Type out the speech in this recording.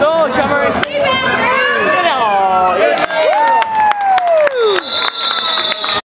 No, Shamari.